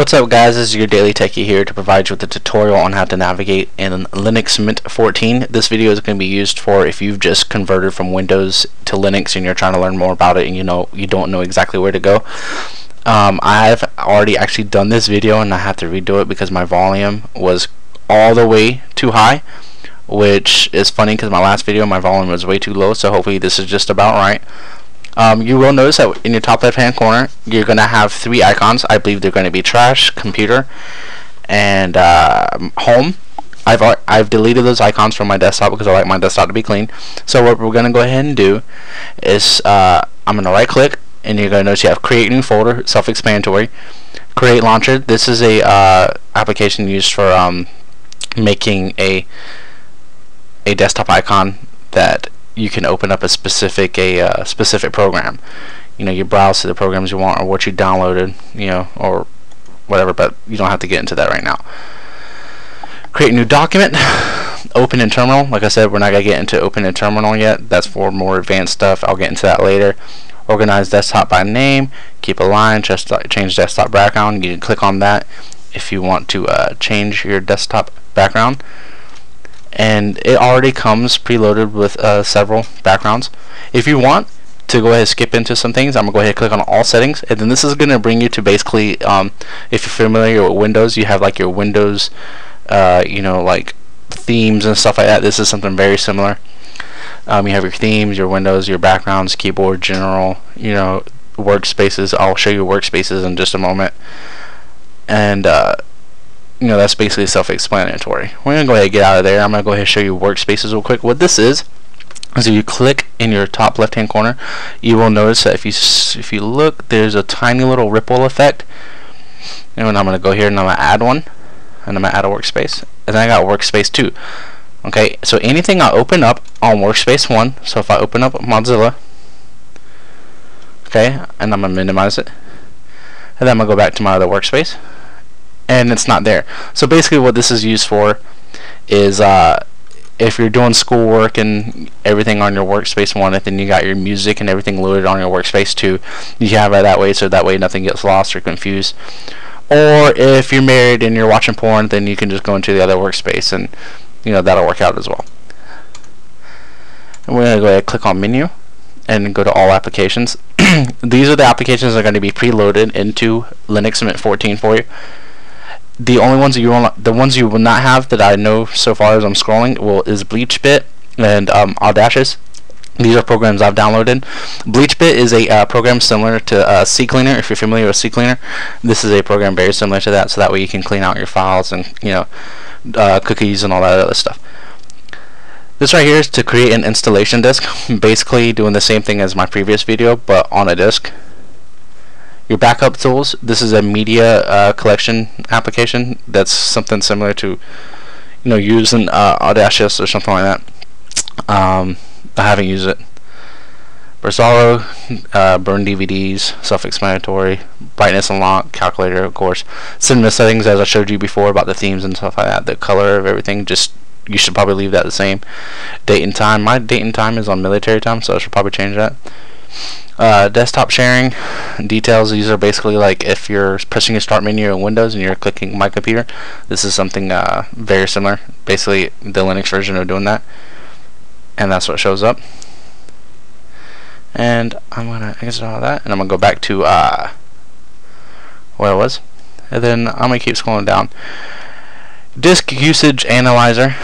What's up guys, this is your Daily Techie here to provide you with a tutorial on how to navigate in Linux Mint 14. This video is going to be used for if you've just converted from Windows to Linux and you're trying to learn more about it and you know you don't know exactly where to go. Um, I've already actually done this video and I have to redo it because my volume was all the way too high which is funny because my last video my volume was way too low so hopefully this is just about right. Um, you will notice that in your top left hand corner you're going to have three icons. I believe they're going to be trash, computer, and uh, home. I've I've deleted those icons from my desktop because I like my desktop to be clean. So what we're going to go ahead and do is uh, I'm going to right click and you're going to notice you have create new folder, self-explanatory. Create launcher. This is a uh, application used for um, making a a desktop icon that you can open up a specific a uh, specific program. You know, you browse to the programs you want or what you downloaded, you know, or whatever, but you don't have to get into that right now. Create a new document, open in terminal. Like I said, we're not going to get into open in terminal yet. That's for more advanced stuff. I'll get into that later. Organize desktop by name, keep a line, just change desktop background. You can click on that if you want to uh, change your desktop background and it already comes preloaded with uh, several backgrounds. If you want to go ahead and skip into some things, I'm going to go ahead and click on all settings and then this is going to bring you to basically, um, if you're familiar with Windows, you have like your Windows, uh, you know, like themes and stuff like that. This is something very similar. Um, you have your themes, your windows, your backgrounds, keyboard, general, you know, workspaces. I'll show you workspaces in just a moment. And uh, you know, that's basically self-explanatory. We're going to go ahead and get out of there. I'm going to go ahead and show you workspaces real quick. What this is, is if you click in your top left-hand corner, you will notice that if you if you look, there's a tiny little ripple effect. And I'm going to go here and I'm going to add one. And I'm going to add a workspace. And then I got workspace 2. Okay, so anything I open up on workspace 1, so if I open up Mozilla, okay, and I'm going to minimize it, and then I'm going to go back to my other workspace, and it's not there. So basically what this is used for is uh, if you're doing schoolwork and everything on your workspace one, and then you got your music and everything loaded on your workspace two, you have it that way so that way nothing gets lost or confused. Or if you're married and you're watching porn, then you can just go into the other workspace and you know that'll work out as well. And we're gonna go ahead and click on menu and go to all applications. These are the applications that are going to be preloaded into Linux Mint 14 for you the only ones that you will not, the ones you will not have that I know so far as I'm scrolling will is BleachBit and um, Audacious. These are programs I've downloaded. BleachBit is a uh, program similar to uh, CCleaner. If you're familiar with CCleaner, this is a program very similar to that. So that way you can clean out your files and you know uh, cookies and all that other stuff. This right here is to create an installation disk. Basically doing the same thing as my previous video, but on a disk your backup tools this is a media uh, collection application that's something similar to you know using uh, Audacious or something like that um, I haven't used it Brasero, uh, burn DVDs, self-explanatory, brightness unlock, calculator of course, Cinnamon settings as I showed you before about the themes and stuff like that, the color of everything, just you should probably leave that the same. Date and time, my date and time is on military time so I should probably change that. Uh, desktop sharing details these are basically like if you're pressing your start menu in Windows and you're clicking my computer this is something uh, very similar. Basically the Linux version of doing that. And that's what shows up. And I'm gonna exit all that and I'm gonna go back to uh, where I was. And then I'm gonna keep scrolling down. Disk usage analyzer.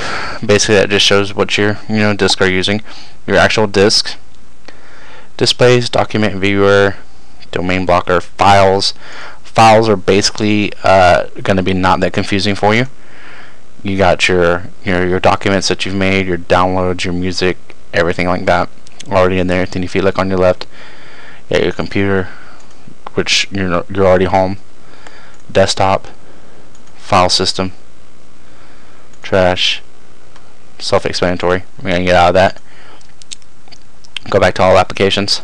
Basically that just shows what your you know disk are using. Your actual disks displays, document viewer, domain blocker, files. Files are basically uh, going to be not that confusing for you. You got your, your your documents that you've made, your downloads, your music, everything like that already in there. Then if you look on your left, you your computer, which you're you're already home, desktop, file system, trash, self-explanatory. We're gonna get out of that go back to all applications.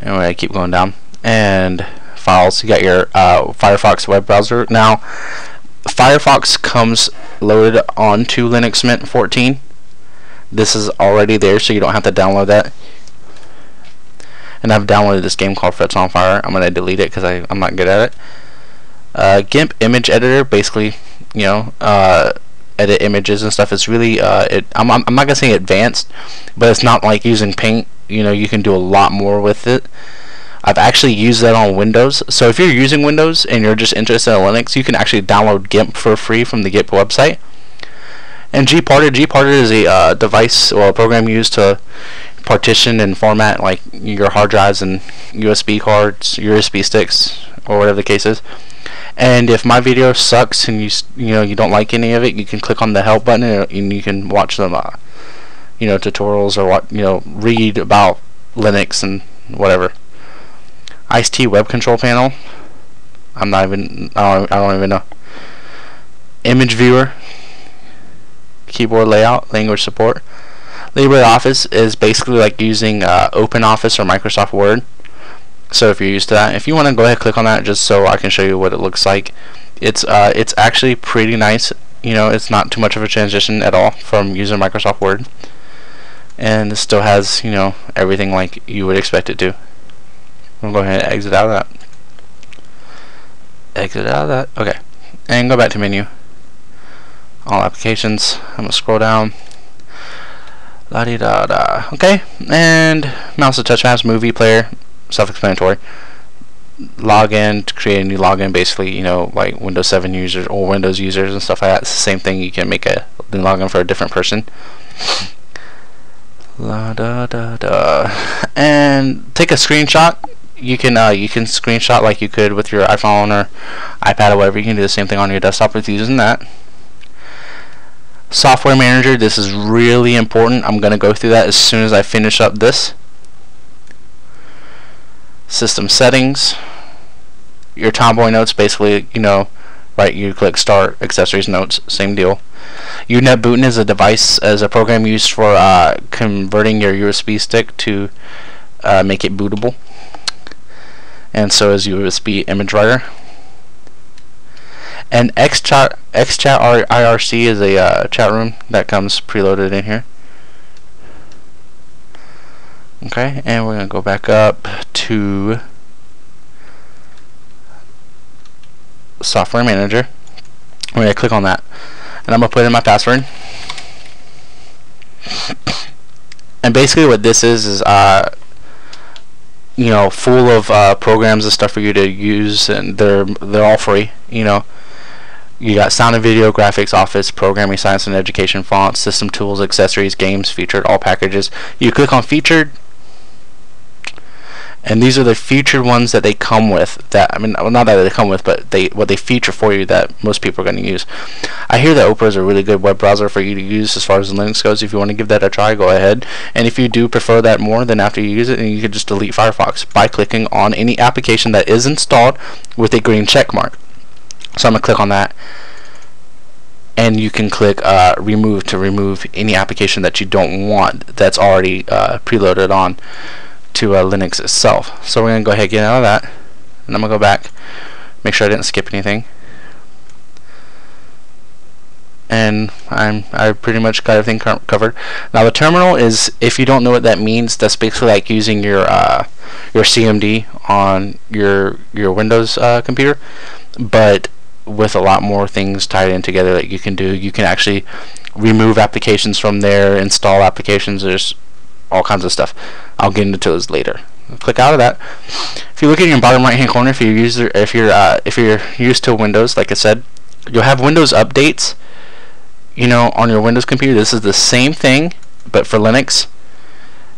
Anyway I keep going down. And files. You got your uh, Firefox web browser. Now Firefox comes loaded onto Linux Mint 14 this is already there so you don't have to download that. And I've downloaded this game called Frets on Fire. I'm gonna delete it because I'm not good at it. Uh, GIMP image editor, basically, you know, uh, edit images and stuff. It's really, uh, it, I'm, I'm not gonna say advanced, but it's not like using Paint. You know, you can do a lot more with it. I've actually used that on Windows. So if you're using Windows and you're just interested in Linux, you can actually download GIMP for free from the GIMP website. And gparted, gparted is a uh, device or a program used to partition and format like your hard drives and USB cards, USB sticks, or whatever the case is. And if my video sucks and you you know you don't like any of it, you can click on the help button and you can watch them, uh, you know, tutorials or what you know, read about Linux and whatever. IcedTea web control panel. I'm not even. I don't, I don't even know. Image viewer. Keyboard layout. Language support. LibreOffice is basically like using uh, OpenOffice or Microsoft Word. So if you're used to that, if you want to go ahead and click on that just so I can show you what it looks like. It's uh, it's actually pretty nice. You know, it's not too much of a transition at all from using Microsoft Word. And it still has, you know, everything like you would expect it to. We'll go ahead and exit out of that. Exit out of that. Okay. And go back to menu. All applications. I'm to scroll down. La di da da. Okay. And mouse to touch maps, movie player. Self explanatory. Login to create a new login, basically, you know, like Windows 7 users or Windows users and stuff like that. It's the same thing. You can make a new login for a different person. La da da da. And take a screenshot you can uh, you can screenshot like you could with your iPhone or iPad or whatever. You can do the same thing on your desktop with using that. Software Manager, this is really important. I'm going to go through that as soon as I finish up this. System Settings. Your Tomboy Notes, basically, you know, right, you click Start, Accessories Notes, same deal. UNetbootin is a device, as a program used for uh, converting your USB stick to uh, make it bootable and so is USB image writer. And XChat, XChat IRC is a uh, chat room that comes preloaded in here. Okay, and we're going to go back up to Software Manager. I'm going to click on that. And I'm going to put in my password. And basically what this is is uh, you know full of uh, programs and stuff for you to use and they're they're all free you know you got sound and video graphics office programming science and education fonts system tools accessories games featured all packages you click on featured and these are the featured ones that they come with that I mean well, not that they come with but they what they feature for you that most people are going to use. I hear that Opera is a really good web browser for you to use as far as Linux goes. If you want to give that a try go ahead. And if you do prefer that more then after you use it then you can just delete Firefox by clicking on any application that is installed with a green check mark. So I'm going to click on that. And you can click uh, remove to remove any application that you don't want that's already uh, preloaded on to uh, Linux itself. So we're going to go ahead and get out of that. And I'm going to go back, make sure I didn't skip anything. And I'm I pretty much got everything covered. Now the terminal is, if you don't know what that means, that's basically like using your uh, your CMD on your your Windows uh, computer, but with a lot more things tied in together that you can do. You can actually remove applications from there, install applications. There's all kinds of stuff. I'll get into those later. Click out of that. If you look at your bottom right hand corner, if you're user, if you're uh, if you're used to Windows, like I said, you'll have Windows updates. You know, on your Windows computer, this is the same thing, but for Linux.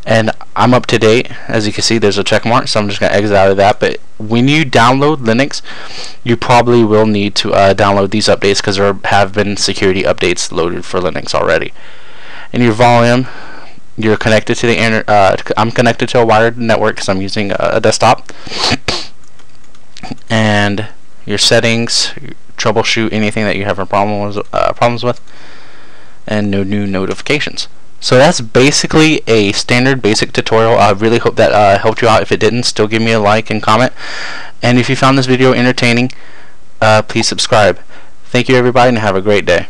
And I'm up to date. As you can see, there's a check mark, so I'm just going to exit out of that. But when you download Linux, you probably will need to uh, download these updates because there have been security updates loaded for Linux already. And your volume, you're connected to the inter uh, I'm connected to a wired network because I'm using a, a, desktop. And your settings troubleshoot anything that you have a problem with, uh, problems with and no new notifications. So that's basically a standard basic tutorial. I really hope that uh, helped you out. If it didn't still give me a like and comment. And if you found this video entertaining uh, please subscribe. Thank you everybody and have a great day